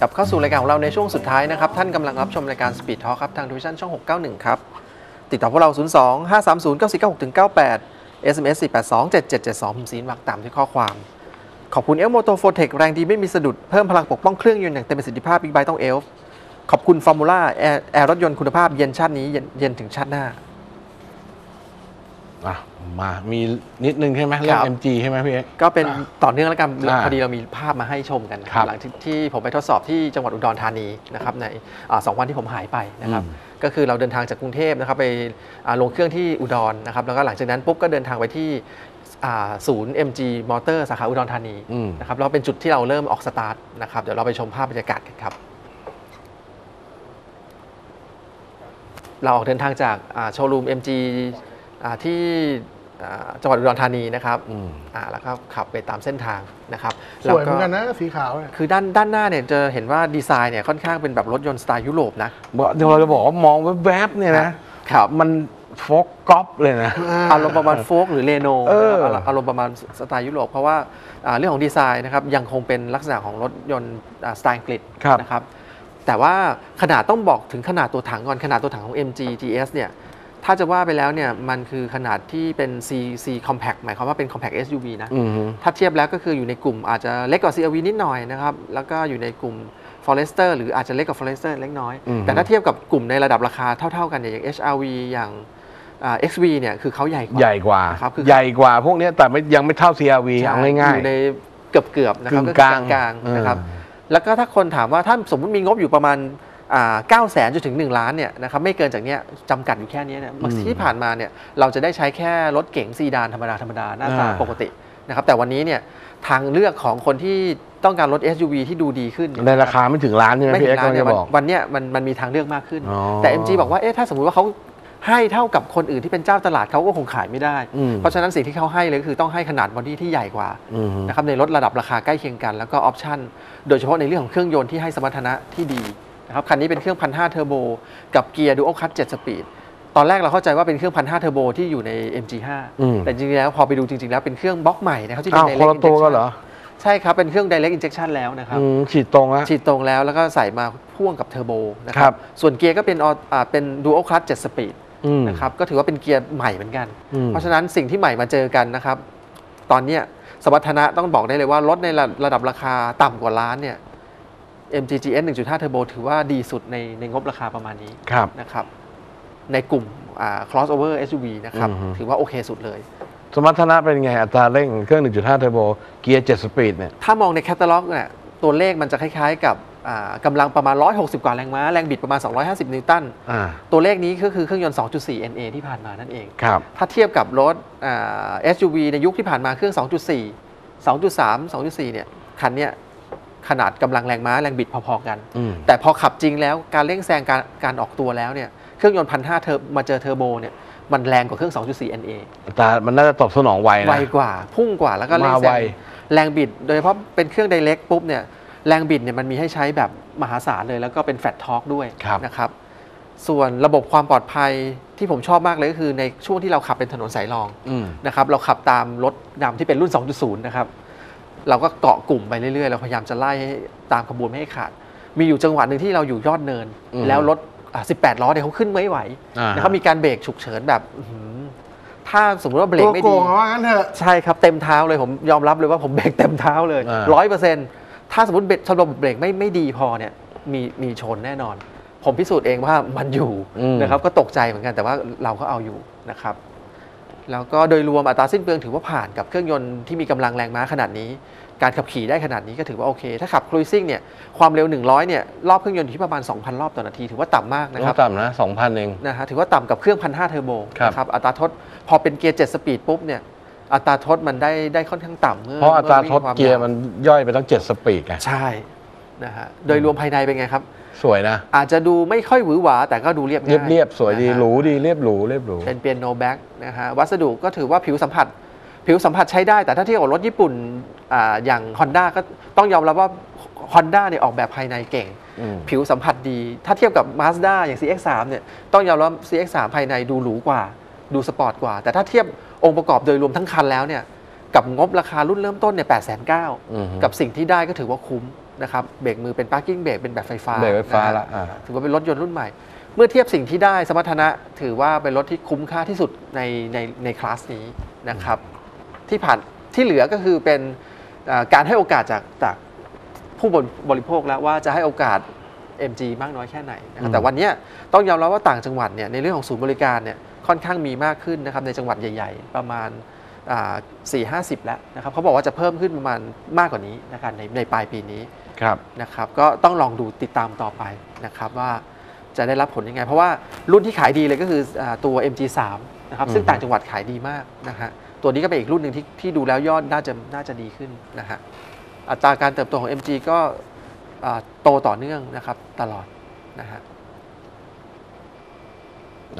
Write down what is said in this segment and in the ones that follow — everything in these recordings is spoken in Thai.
กับเข้าสู่รายการของเราในช่วงสุดท้ายนะครับ ท่านกำลังรับชมรายการ Speed Talk ครับ ทางทวิชั่นช่อง 691 ครับ ติดต่อพวกเรา 02 530 9496-98 SMS 482 7772ผมซีนวักตามที่ข้อความ ขอบคุณเอลโมโตโฟเทคแรงดีไม่มีสะดุด เพิ่มพลังปกป้องเครื่องยนต์อย่างเต็มประสิทธิภาพบิ๊กไบต้องเอลขอบคุณฟอร์มูล่าแอร์รถยนต์คุณภาพเย็นชาตินี้เย็นเย็นถึงชาติหน้า อะมามีนิดนึงใช่ไหมเรื่อครังบ MG ใช่ไหมพี่เอ๊ะก็เป็นต่อเนื่องแล้วกันอ่าพอดีเรามีภาพมาให้ชมกันนะครับหลังจากที่ผมไปทดสอบที่จังหวัดอุดรธานีนะครับในอาสองวันที่ผมหายไปนะครับอืมก็คือเราเดินทางจากกรุงเทพนะครับไปอ่าลงเครื่องที่อุดรนะครับแล้วก็หลังจากนั้นปุ๊บก็เดินทางไปที่อ่าศูนย์ MG Motor สาขาอุดรธานีอืมนะครับแล้วเป็นจุดที่เราเริ่มออกสตาร์ทนะครับเดี๋ยวเราไปชมภาพบรรยากาศกันครับเราออกเดินทางจากโชว์รูม MG อ่า ที่อ่าจังหวัดอุดรธานีนะครับอืมอ่าแล้วก็ขับไปตามเส้นทางนะครับสวยเหมือนกันนะสีขาวเนี่ยคือด้านด้านหน้าเนี่ยจะเห็นว่าดีไซน์เนี่ยค่อนข้างเป็นแบบรถยนต์สไตล์ยุโรปนะเดี๋ยวเราจะบอกว่ามองแวบๆเนี่ยนะครับมันโฟล์คก๊อปเลยนะอารมณ์ประมาณโฟล์คหรือเรโนเอออารมณ์ประมาณสไตล์ยุโรปเพราะว่าอ่าเรื่องของดีไซน์นะครับยังคงเป็นลักษณะของรถยนต์อ่าสไตล์อังกฤษครับนะครับแต่ว่าขนาดต้องบอกถึงขนาดตัวถังก่อนขนาดตัวถังของ MG GS เนี่ย ถ้าจะว่าไปแล้วเนี่ยมันคือขนาดที่เป็น C C compact หมายความว่าเป็น compact SUV นะอืมฮึถ้าเทียบแล้วก็คืออยู่ในกลุ่มอาจจะเล็กกว่า CRV นิดหน่อยนะครับ แล้วก็อยู่ในกลุ่ม Forester หรืออาจจะเล็กกว่า Forester เล็กน้อยอืมแต่ถ้าเทียบกับกลุ่มในระดับราคาเท่า ๆ กันเนี่ยอย่าง HRV อย่างอ่า XV เนี่ยคือเขาใหญ่กว่าใหญ่กว่าครับคือใหญ่กว่าพวกเนี้ยแต่ไม่ยังไม่เท่า CRV ใช่เอาง่ายอยู่ในเกือบๆนะครับกึ่งคือกลางกลางๆนะครับเออแล้วก็ถ้าคนถามว่าถ้าสมมติมีงบอยู่ประมาณ เก้าแสนจนถึง 1 ล้านเนี่ยนะครับไม่เกินจากเนี้ยจำกัดอยู่แค่เนี้ยเนี่ยบางทีที่ผ่านมาเนี่ยเราจะได้ใช้แค่รถเก๋งซีดานธรรมดาธรรมดาหน้าตาอ่าปกตินะครับแต่วันนี้เนี่ยทางเลือกของคนที่ต้องการรถ SUV ที่ดูดีขึ้นๆในราคาไม่ถึงล้านใช่ไหมไม่พี่ถึเอ็กงซ์ล้านก็เนี่ยจะวันบอกวันเนี้ยมันมันมีทางเลือกมากขึ้นอ๋อแต่ MG บอกว่าเอ๊ะถ้าสมมุติว่าเขาให้เท่ากับคนอื่นที่เป็นเจ้าตลาดเขาก็คงขายไม่ได้อืมเพราะฉะนั้นสิ่งที่เขาให้เลยคือต้องให้ขนาด body ที่ใหญ่กว่าอืมฮึนะครับในรถระดับราคาใกล้เคียงกัน แล้วก็ option โดยเฉพาะในเรื่องของเครื่องยนต์ที่ให้สมรรถนะที่ดี นะครับคันนี้เป็นเครื่องพันห้าเทอร์โบกับเกียร์ dual clutch 7 speed ตอนแรกเราเข้าใจว่าเป็นเครื่องพันห้าเทอร์โบที่อยู่ใน MG5 อืมแต่จริงๆแล้วพอไปดูจริงๆแล้วเป็นเครื่องบล็อกใหม่นะครับที่เป็อ้านวคน direct ละตัวกัน injection เหรอใช่ครับ เป็นเครื่อง direct injection แล้วนะครับอืมฉีดตรงละฉีดตรงแล้วแล้วก็ใส่มาพ่วงกับเทอร์โบนะคครัรับบส่วนเกียร์ก็เป็นอออ่าเป็น dual clutch 7 speed อืมนะครับก็ถือว่าเป็นเกียร์ใหม่เหมือนกันอืมเพราะฉะนั้นสิ่งที่ใหม่มาเจอกันนะครับ ตอนเนี้ยสมรรถนะต้องบอกได้เลยว่า รถในระระดับราคาต่ำกว่าล้านเนี่ย MGGS 1.5 Turbo ถือว่าดีสุดในในงบราคาประมาณนี้ครับนะครับ ในกลุ่มอ่า crossover SUV นะครับอือฮึถือว่าโอเคสุดเลย สมรรถนะเป็นไงอัตราเร่งเครื่อง 1.5เทอร์โบเกียร์ 7 สปีดเนี่ยถ้ามองในแคตตาล็อกเนี่ยตัวเลขมันจะคล้ายๆกับอ่ากำลังประมาณ 160 กว่าแรงม้า แรงบิดประมาณ 250 นิวตันอ่าตัวเลขนี้ก็คือเครื่องยนต์ 2.4 NA ที่ผ่านมานั่นเองครับถ้าเทียบกับรถอ่า SUV ในยุคที่ผ่านมาเครื่อง 2.4 2.3 2.4 เนี่ย คันเนี้ย ขนาดกำลังแรงม้าแรงบิดพอๆกันอืมแต่พอขับจริงแล้วการเร่งแซงการการออกตัวแล้วเนี่ยเครื่องยนต์พันห้าเทอร์มาเจอเทอร์โบเนี่ยมันแรงกว่าเครื่อง 2.4 NA อัตรามันน่าจะตอบสนองไวไวนะกว่า พุ่งกว่าแล้วก็เร่งมาแซงไวแรงบิด โดยเฉพาะเป็นเครื่องไดเ c กปุ๊บเนี่ยแรงบิดเนี่ยมันมีให้ใช้แบบมหาศาลเลย แล้วก็เป็น flat torque ด้วยครับนะครับส่วนระบบความปลอดภัยที่ผมชอบมากเลยก็คือในช่วงที่เราขับเป็นถนนสายรองอืมนะครับเราขับตามรถดำที่เป็นรุ่น 2.0 นะครับ เราก็เกาะกลุ่มไปเรื่อยๆ เราพยายามจะไล่ให้ตามขบวนไม่ให้ขาด มีอยู่จังหวะหนึ่งที่เราอยู่ยอดเนินอืมแล้วรถอะ18 ล้อเนี่ยเขาขึ้นไม่ไหวอ่าฮะนะครับมีการเบรกฉุกเฉินแบบอื้อหือถ้าสมมติว่าเบรกไม่ดีตัวโก่งเอาว่างั้นเถอะใช่ครับเต็มเท้าเลยผมยอมรับเลยว่าผมเบรกเต็มเท้าเลยอ่าร้อยเปอร์เซ็นต์ถ้าสมมติเบรกระบบเบรกไม่ไม่ดีพอเนี่ยมีมีชนแน่นอน ผมพิสูจน์เองว่ามันอยู่อืมนะครับก็ตกใจเหมือนกันแต่ว่าเราก็เอาอยู่นะครับ แล้วก็โดยรวมอัตราสิ้นเปลืองถือว่าผ่านกับเครื่องยนต์ที่มีกำลังแรงม้าขนาดนี้ การขับขี่ได้ขนาดนี้ก็ถือว่าโอเค ถ้าขับ cruising เนี่ยความเร็ว 100เนี่ยรอบเครื่องยนต์อยู่ที่ประมาณ 2,000 รอบต่อนาที ถือว่าต่ำมากนะครับก็ต่ำนะ2,000เองนะฮะถือว่าต่ำกับเครื่อง1,500เทอร์โบครับนะครับอัตราทดพอเป็นเกียร์7สปีดปุ๊บเนี่ยอัตราทดมันได้ได้ค่อนข้างต่ำเมื่อเพราะอัตราทดมื่วิ่งควเกียร์วมันย่อยไปตั้ง7สปีดไงใช่นะฮะโดยรวมภายในเป็นไงครับ สวยนะ อาจจะดูไม่ค่อยหวือหวา แต่ก็ดูเรียบเรียบง่ายเรียบๆสวยดีนะฮะหรูดีเรียบหรูเรียบหรูเป็น piano black นะฮะวัสดุก็ถือว่าผิวสัมผัส ผิวสัมผัสใช้ได้แต่ถ้าเทียบกับรถญี่ปุ่นอ่าอย่าง Honda ก็ต้องยอมรับว่า Honda เนี่ยออกแบบภายในเก่งอืมผิวสัมผัสดี ถ้าเทียบกับ Mazda อย่าง CX3 เนี่ยต้องยอมรับ CX3 ภายในดูหรูกว่า ดูสปอร์ตกว่า แต่ถ้าเทียบองค์ประกอบโดยรวมทั้งคันแล้วเนี่ยกับงบราคารุ่นเริ่มต้นเนี่ย8 9 0 0อืม0กับสิ่งที่ได้ก็ถือว่าคุ้ม นะครับเบรกมือเป็น parking เบรกเป็นแบบไฟฟ้าเบรกไฟฟ้านะฮะละอ่าถือว่าเป็นรถยนต์รุ่นใหม่ เมื่อเทียบสิ่งที่ได้สมรรถนะถือว่าเป็นรถที่คุ้มค่าที่สุดในในในคลาสนี้นะครับที่ผ่านที่เหลือก็คือเป็นเอ่อการให้โอกาสจากจากผู้บริบริโภคแล้วว่าจะให้โอกาส MG มากน้อยแค่ไหนนะครับอืมแต่วันเนี้ยต้องยอมรับว่าต่างจังหวัดเนี่ยในเรื่องของศูนย์บริการเนี่ยค่อนข้างมีมากขึ้นนะครับในจังหวัดใหญ่ ๆ ประมาณ สี่ห้าสิบแล้วนะครับเขาบอกว่าจะเพิ่มขึ้นประมาณมากกว่านี้นะครับในในปลายปีนี้ครับนะครับก็ต้องลองดูติดตามต่อไปนะครับว่าจะได้รับผลยังไง เพราะว่ารุ่นที่ขายดีเลยก็คืออาตัว MG3 นะครับซึ่งอืมต่างจังหวัดขายดีมากนะฮะตัวนี้ก็เป็นอีกรุ่นหนึ่งที่ที่ดูแล้วยอดน่าจะน่าจะดีขึ้นนะฮะอัตราการเติบโตของ MG ก็อ่าโตต่อเนื่องนะครับตลอดนะฮะ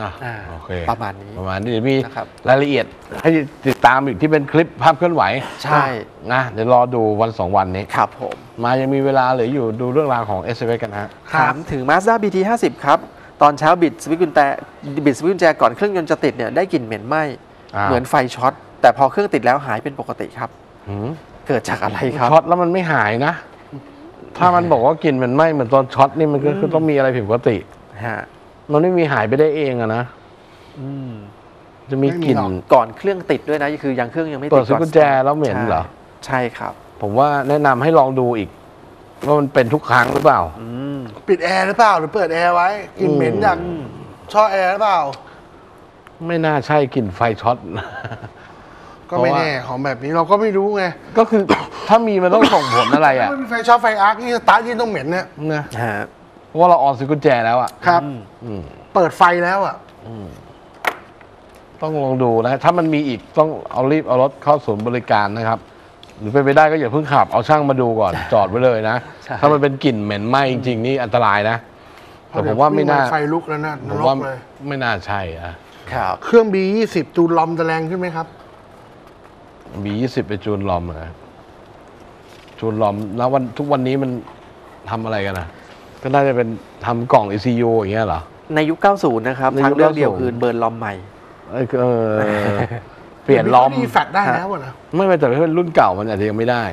อะอ่าโอเคประมาณนี้ประมาณนี้เดี๋ยวมีนะครับ รายละเอียดให้ติดตามอีกที่เป็นคลิปภาพเคลื่อนไหวใช่นะเดี๋ยวรอดูวันสองวันนี้ ครับผม มายังมีเวลาเหลืออยู่ดูเรื่องราวของ s อ s กันฮะ ถามถึง Mazda BT 50ครับ ตอนเช้าบิดสวิตช์กุญแจบิดสวิตช์กุญแจก่อนเครื่องยนต์จะติดเนี่ยได้กลิ่นเหม็นไหม้อ้าวเหมือนไฟช็อต แต่พอเครื่องติดแล้วหายเป็นปกติครับ หืมเกิดจากอะไรครับ ช็อตแล้วมันไม่หายนะ ถ้ามันบอกว่ากลิ่นมันไหม้เหมือนตอนช็อตนี่มันก็คือต้องมีอะไรผิดปกติ ฮะ มันไม่มีหายไปได้เองอะนะอืมจะมีกลิ่นไม่มีหรอกก่อนเครื่องติดด้วยนะคือยังเครื่องยังไม่ติดเปิดสวิตช์อนกุญแจแล้วเหม็นเหรอ ใช่ครับ ผมว่าแนะนำให้ลองดูอีก ว่ามันเป็นทุกครั้งหรือเปล่าอืมปิดแอร์หรือเปล่า หรือเปิดแอร์ไว้กลิ่นเหม็นอืมจากช่องแอร์หรือเปล่า ไม่น่าใช่กลิ่นไฟช็อตก็ไม่แน่ของแบบนี้เราก็ไม่รู้ไงก็คือ ถ้ามีมันต้องส่งผลอะไรอะถ้ามันมีไฟช็อตไฟ arc นี่สตาร์ทยิ่งต้องเหม็นเนี่ยนะฮะเพ ราะว่าเรา on สวิตช์กุญแจแล้วอะครับอืมอืมเปิดไฟแล้วอะ ต้องลองดูนะถ้ามันมีอีกต้องเอารีบเอารถเข้าศูนย์บริการนะครับ หรือเป็นไปได้ก็อย่าเพิ่งขับเอาช่างมาดูก่อนจอดไว้เลยนะ ใช่ ถ้ามันเป็นกลิ่นเหม็นไหม้จริง ๆ นี่อันตรายนะ แต่ผมว่าไม่น่าไฟลุกแล้วนะนผมรว่ากเลย ไม่น่าใช่อะครับ เครื่อง B20 จูนลอมจะแรงขึ้นไหมครับ บียี่สิบไปจูนลอมนะจูนลอมแล้ววันทุกวันนี้มันทำอะไรกันนะ ก็น่าจะเป็นทำกล่อง ECU อย่างเงี้ยเหรอ ในยุค 90 นะครับในยุคทางเลือกเดียว90 คือเบิร์นลอมใหม่ เอ้ยเออ เปลี่ยนล้อม มีแฟดได้แล้วอะนะ ไม่ไม่แต่ถ้าเป็นรุ่นเก่ามันอาจจะยังไม่ได้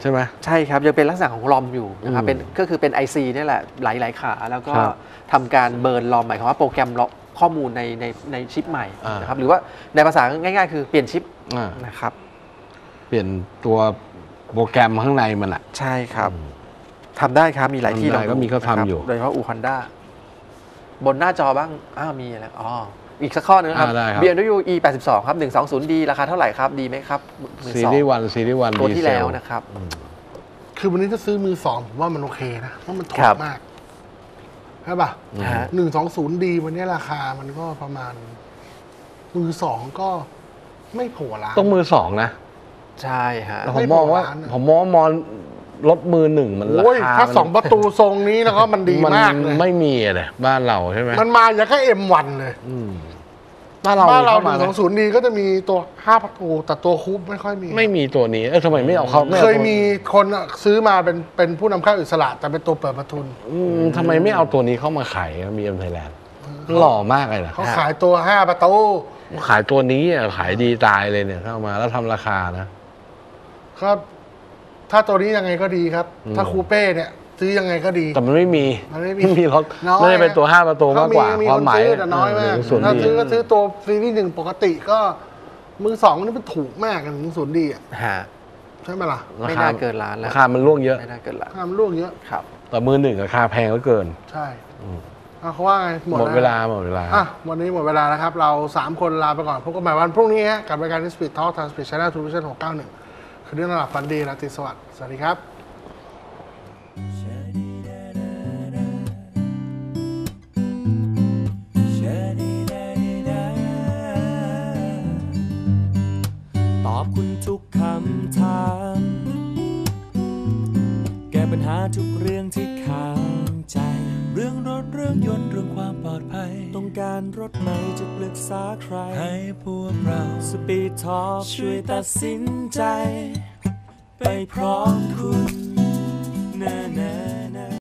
ใช่ไหม ใช่ครับ ยังเป็นลักษณะของลอมอยู่นะครับอืมเป็นก็คือเป็น IC นี่แหละหลายๆขา แล้วก็ครับทำการเบิร์นลอมหมายความว่าโปรแกรมล็อกข้อมูลในในในชิปใหม่อ่าน นะครับหรือว่าในภาษาง่ายๆ คือเปลี่ยนชิปอ่านะครับ เปลี่ยนตัวโปรแกรมข้างในมันอะใช่ครับ ทำได้ครับมีหลายที่ทำได้ลองดูก็มีเขาทำนะครับอยู่ โดยเฉพาะอูคันด้าบนหน้าจอบ้าง อ้าวมีอะไรอ๋ออีกสักข้อหนึงครับ อ่าได้ครับ BMW E 8 2ครับ 120D ราคาเท่าไหร่ครับ ดีไหมครับมือซีสองรีส์วันซีรีส์วันตัวที่ดีเซแล้วนะครับ คือวันนี้ถ้าซื้อมือสองผมว่ามันโอเคนะเพราะมันถูครักบ มากใช่ป่ะฮะ หนึ่งสองศูนย์ดีวันนี้ราคามันก็ประมาณ มือสองก็ไม่โผล่ล้านต้องมือสองนะ ใช่ฮะแต่ผมมองว่า ไม่โผล่ร้านอะ ผมมองว่ามอง รถมือหนึ่งมันราโอ้ยคาถ้าสองประตูทรงนี้แล้วก็มันดีมันมากเลยไม่มีเลยบ้านเราใช่ไหมมันมาอย่างก็เอ็มวันเลย อืมบ้านเราบ้านเราเข้หนึ่งไหสองศูนย์ดีก็จะมีตัวห้าประตู แต่ตัวคูปไม่ค่อยมี ไม่มีตัวนี้เออทำไมไม่เอาเขาไอาเคยตัวมีคนอะซื้อมาเป็นเป็นผู้นำเข้าอิสระ แต่เป็นตัวเปิดประทุนอืมทำไมไม่เอาตัวนี้เข้ามาขายมีเอ็มไทยแลนด์หล่อมากเลยนะเขาขายตัวห้าประตู ขายตัวนี้อะขายดีตายเลยเนี่ยเข้ามาแล้วทำราคานะ ครับ ถ้าตัวนี้ยังไงก็ดีครับอืมถ้าคูเป้เนี่ยซื้อยังไงก็ดี แต่มันไม่มีมันไม่มีมีรถน้อยไม่ได้เป็นตัวห้าประตูมากกว่ามีคความนหมายซื้อแต่น้อยมากส่วนถ้าดีซื้อก็ซื้อตัวซีรีส์หนึ่งปกติก็ มือสองนี่มันถูกมากกันมือศูนย์ดีอะฮะใช่ไหมล่ะไม่น่าเกินล้านแล้วราคามันล่วงเยอะไม่น่าเกินล้านห้ามล่วงเยอะครับ แต่มือหนึ่งราคาแพงเหลือเกิน ใช่อะเขาว่าไงหมดแเวลาหมดเวลาอะวันนี้หมดเวลาแล้วครับ เรา 3 คนลาไปก่อนพบกันใหม่วันพรุ่งนี้ฮะกับรายการ Speed Talk ทาง Speed Channel Television 691 คือเรื่องระดับฟันดีราตรีสวัสดิ์สวัสดีครับตอบคุณทุกคำถาม แก้ปัญหาทุกเรื่องที่ รื่องรถเรื่องยนต์เรื่องความปลอดภัย ต้องการรถไหนจะปรึกษาใคร ให้พวกเราสปีดทอ k ช่วยตัดสินใจ ไปพร้อมคุณแน่ๆ